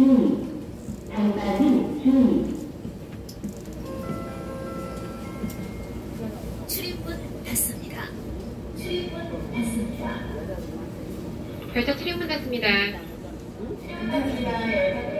주의, 단발은 주의. 출입문 닫습니다. 출입문 닫습니다. 결정 출입문 닫습니다. 감사합니다.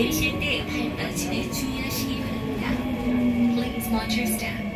내리실 때 발빠짐에 주의하시기 바랍니다. Please watch your step.